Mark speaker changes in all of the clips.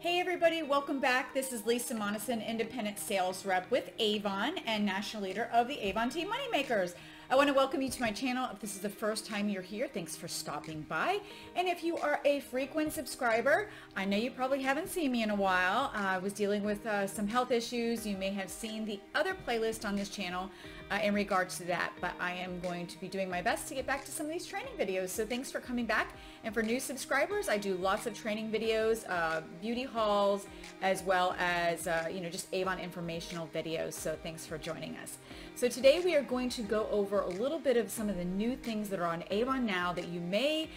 Speaker 1: Hey everybody, welcome back. This is Lisa Monoson, Independent Sales Rep with Avon and National Leader of the Avon Team Moneymakers. I want to welcome you to my channel. If this is the first time you're here, thanks for stopping by. And if you are a frequent subscriber, I know you probably haven't seen me in a while. Uh, I was dealing with uh, some health issues. You may have seen the other playlist on this channel uh, in regards to that, but I am going to be doing my best to get back to some of these training videos. So thanks for coming back. And for new subscribers, I do lots of training videos, uh, beauty hauls, as well as, uh, you know, just Avon informational videos. So thanks for joining us. So today we are going to go over a little bit of some of the new things that are on Avon now that you may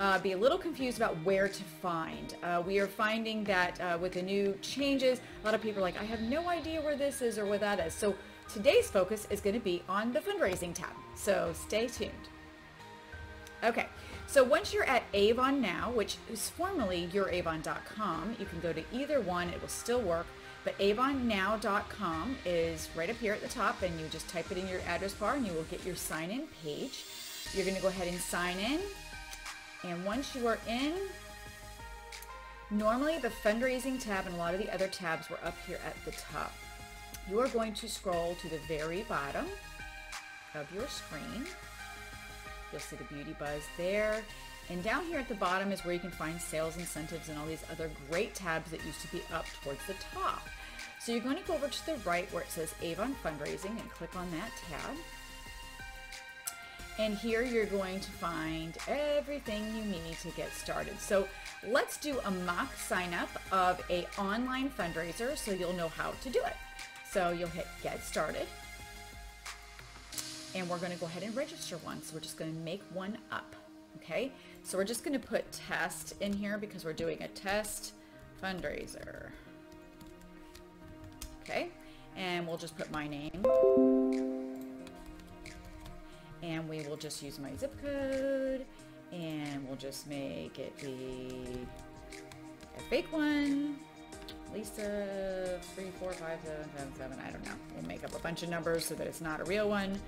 Speaker 1: uh, be a little confused about where to find. Uh, we are finding that uh, with the new changes, a lot of people are like, I have no idea where this is or where that is. So today's focus is going to be on the fundraising tab. So stay tuned. Okay, so once you're at Avon Now, which is formerly youravon.com, you can go to either one, it will still work. But avonnow.com is right up here at the top, and you just type it in your address bar, and you will get your sign in page. You're going to go ahead and sign in. And once you are in, normally the fundraising tab and a lot of the other tabs were up here at the top. You are going to scroll to the very bottom of your screen. You'll see the Beauty Buzz there. And down here at the bottom is where you can find sales incentives and all these other great tabs that used to be up towards the top. So you're going to go over to the right where it says Avon Fundraising and click on that tab. And here you're going to find everything you need to get started. So let's do a mock sign up of a online fundraiser so you'll know how to do it. So you'll hit get started and we're going to go ahead and register one. So we're just going to make one up. Okay, so we're just going to put test in here because we're doing a test fundraiser. Okay, and we'll just put my name. And we will just use my zip code and we'll just make it be a fake one. Lisa three four five seven seven seven. I don't know. We'll make up a bunch of numbers so that it's not a real one.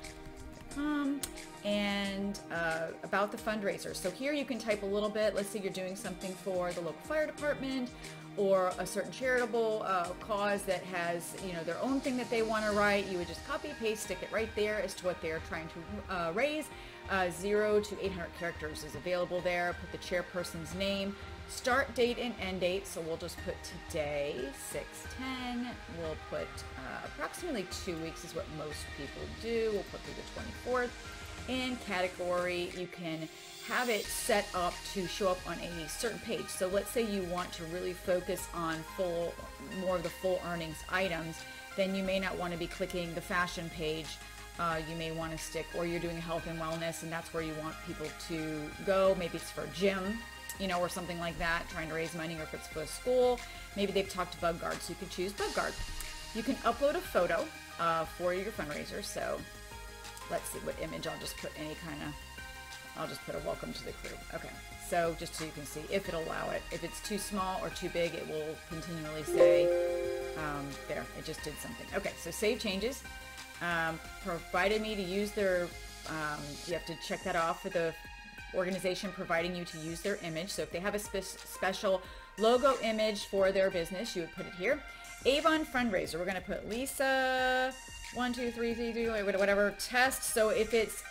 Speaker 1: Um, and uh, about the fundraiser. So here you can type a little bit. Let's say you're doing something for the local fire department or a certain charitable uh, cause that has you know their own thing that they want to write. You would just copy paste, stick it right there as to what they're trying to uh, raise. Uh, zero to 800 characters is available there. Put the chairperson's name, start date and end date. So we'll just put today, 610. We'll put uh, approximately two weeks is what most people do. We'll put through the 24th. In category, you can have it set up to show up on a certain page. So let's say you want to really focus on full, more of the full earnings items, then you may not want to be clicking the fashion page. Uh, you may want to stick, or you're doing health and wellness, and that's where you want people to go. Maybe it's for gym, you know, or something like that, trying to raise money, or if it's for school. Maybe they've talked to Bug Guard, so you can choose Bug Guard. You can upload a photo uh, for your fundraiser. So let's see what image. I'll just put any kind of, I'll just put a welcome to the crew. Okay, so just so you can see if it'll allow it. If it's too small or too big, it will continually say, um, there, it just did something. Okay, so save changes. Um, provided me to use their, um, you have to check that off for the organization providing you to use their image. So if they have a spe special logo image for their business, you would put it here. Avon fundraiser, we're going to put Lisa, one, two, three, three, three, whatever, test. So if it's,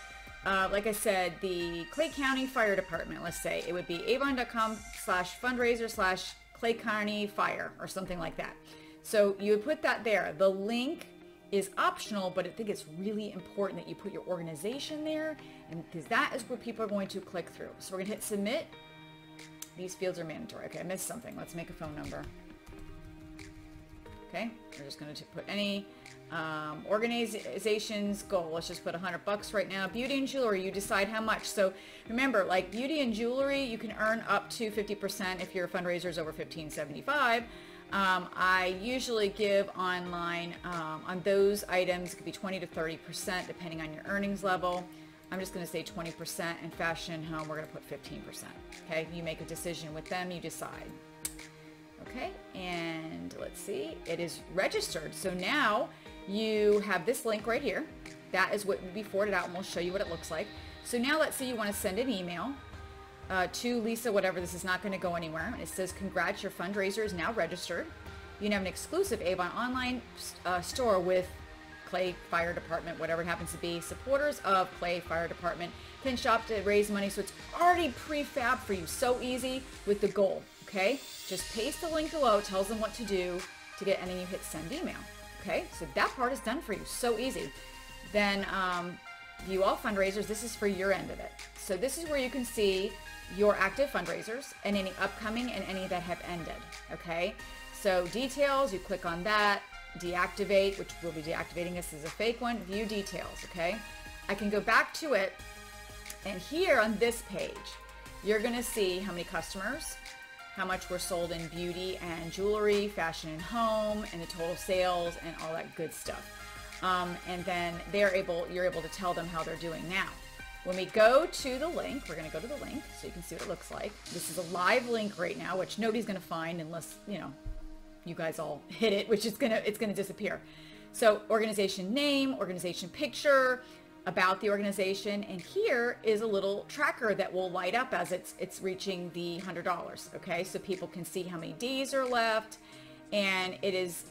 Speaker 1: uh, like I said, the Clay County Fire Department, let's say, it would be avon.com slash fundraiser slash Clay County Fire or something like that. So you would put that there. The link is optional, but I think it's really important that you put your organization there and because that is where people are going to click through. So we're going to hit submit. These fields are mandatory. Okay, I missed something. Let's make a phone number. Okay, we're just going to put any um, organization's goal. Let's just put 100 bucks right now. Beauty and jewelry, you decide how much. So remember, like beauty and jewelry, you can earn up to 50% if your fundraiser is over 1575. Um, I usually give online um, on those items, it could be 20 to 30% depending on your earnings level. I'm just going to say 20% and fashion home, we're going to put 15%. Okay, you make a decision with them, you decide. Okay, and let's see, it is registered. So now you have this link right here. That is what would be forwarded out and we'll show you what it looks like. So now let's say you want to send an email uh, to Lisa, whatever. This is not going to go anywhere. It says, congrats, your fundraiser is now registered. You have an exclusive Avon online uh, store with Clay Fire Department, whatever it happens to be. Supporters of Clay Fire Department can shop to raise money. So it's already prefab for you. So easy with the goal. Okay. Just paste the link below, tells them what to do to get, and then you hit send email. Okay. So that part is done for you. So easy. Then um, view all fundraisers. This is for your end of it. So this is where you can see your active fundraisers and any upcoming and any that have ended. Okay. So details, you click on that, deactivate, which will be deactivating this as a fake one, view details. Okay. I can go back to it and here on this page, you're to see how many customers, how much were sold in beauty and jewelry, fashion and home, and the total sales and all that good stuff. Um, and then they're able, you're able to tell them how they're doing now. When we go to the link, we're going to go to the link so you can see what it looks like. This is a live link right now, which nobody's going to find unless, you know, you guys all hit it, which is going to, it's going to disappear. So organization name, organization picture, about the organization and here is a little tracker that will light up as it's it's reaching the hundred dollars okay so people can see how many days are left and it is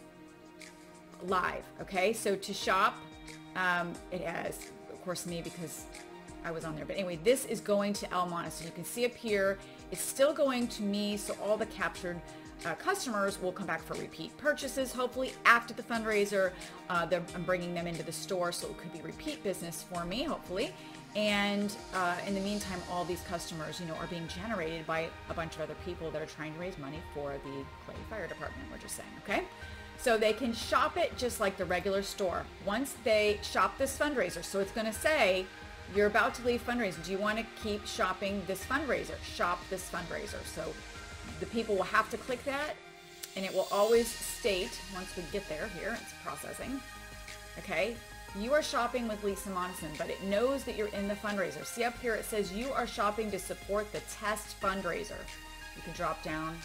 Speaker 1: live okay so to shop um, it has of course me because I was on there but anyway this is going to Elmana so you can see up here it's still going to me so all the captured uh, customers will come back for repeat purchases, hopefully after the fundraiser. Uh, I'm bringing them into the store, so it could be repeat business for me, hopefully. And uh, in the meantime, all these customers, you know, are being generated by a bunch of other people that are trying to raise money for the Clay Fire Department, we're just saying, okay? So they can shop it just like the regular store. Once they shop this fundraiser, so it's gonna say, you're about to leave fundraiser. Do you want to keep shopping this fundraiser? Shop this fundraiser. So the people will have to click that and it will always state once we get there here it's processing okay you are shopping with Lisa Monoson but it knows that you're in the fundraiser see up here it says you are shopping to support the test fundraiser you can drop down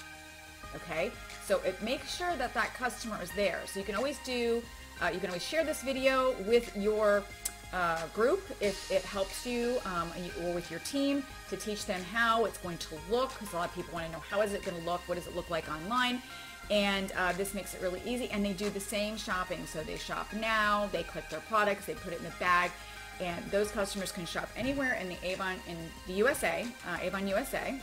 Speaker 1: okay so it makes sure that that customer is there. So you can always do uh, you can always share this video with your uh, group if it helps you um, or with your team to teach them how it's going to look because a lot of people want to know how is it going to look what does it look like online? And uh, this makes it really easy and they do the same shopping. So they shop now they click their products they put it in the bag and those customers can shop anywhere in the Avon in the USA uh, Avon USA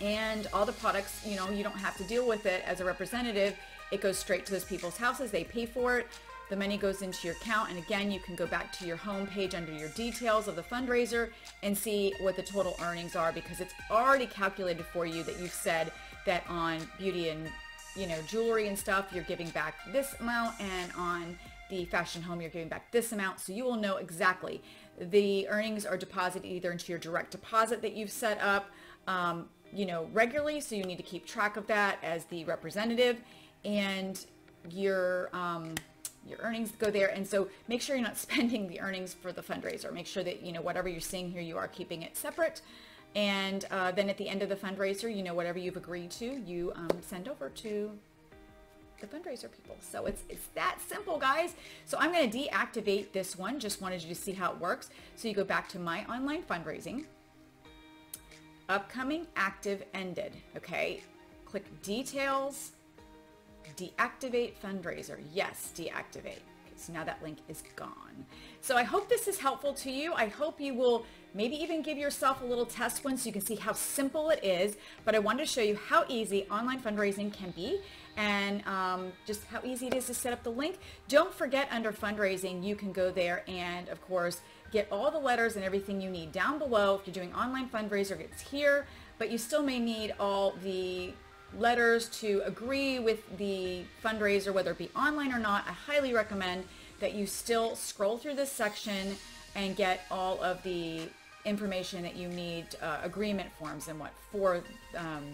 Speaker 1: and all the products you know you don't have to deal with it as a representative. It goes straight to those people's houses. They pay for it. The money goes into your account and again you can go back to your home page under your details of the fundraiser and see what the total earnings are because it's already calculated for you that you've said that on beauty and you know jewelry and stuff you're giving back this amount and on the fashion home you're giving back this amount. So you will know exactly. The earnings are deposited either into your direct deposit that you've set up um, you know regularly so you need to keep track of that as the representative and your um, your earnings go there. And so make sure you're not spending the earnings for the fundraiser. Make sure that, you know, whatever you're seeing here, you are keeping it separate. And uh, then at the end of the fundraiser, you know, whatever you've agreed to, you um, send over to the fundraiser people. So it's, it's that simple, guys. So I'm going to deactivate this one. Just wanted you to see how it works. So you go back to my online fundraising. Upcoming active ended. Okay. Click details deactivate fundraiser. Yes, deactivate. Okay, so now that link is gone. So I hope this is helpful to you. I hope you will maybe even give yourself a little test one so you can see how simple it is. But I wanted to show you how easy online fundraising can be and um, just how easy it is to set up the link. Don't forget under fundraising, you can go there and of course, get all the letters and everything you need down below. If you're doing online fundraiser, it's here, but you still may need all the letters to agree with the fundraiser, whether it be online or not, I highly recommend that you still scroll through this section and get all of the information that you need, uh, agreement forms and what for um,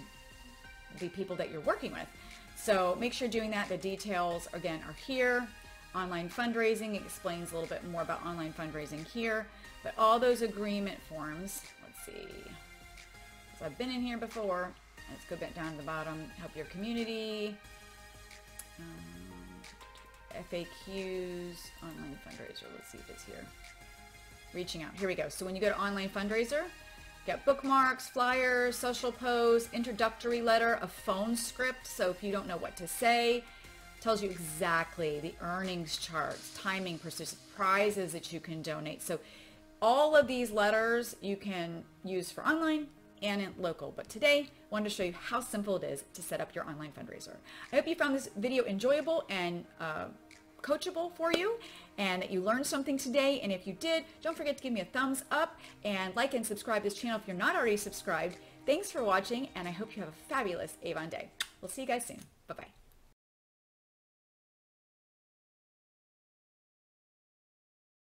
Speaker 1: the people that you're working with. So make sure doing that. The details, again, are here. Online fundraising explains a little bit more about online fundraising here. But all those agreement forms, let's see. So I've been in here before. Let's go back down to the bottom. Help your community. Um, FAQs, online fundraiser. Let's see if it's here. Reaching out. Here we go. So when you go to online fundraiser, Get bookmarks, flyers, social posts, introductory letter, a phone script. So if you don't know what to say, tells you exactly the earnings charts, timing, prizes that you can donate. So all of these letters you can use for online and in local. But today, I wanted to show you how simple it is to set up your online fundraiser. I hope you found this video enjoyable and uh, coachable for you and that you learned something today. And if you did, don't forget to give me a thumbs up and like and subscribe this channel if you're not already subscribed. Thanks for watching and I hope you have a fabulous Avon day. We'll see you guys soon. Bye-bye.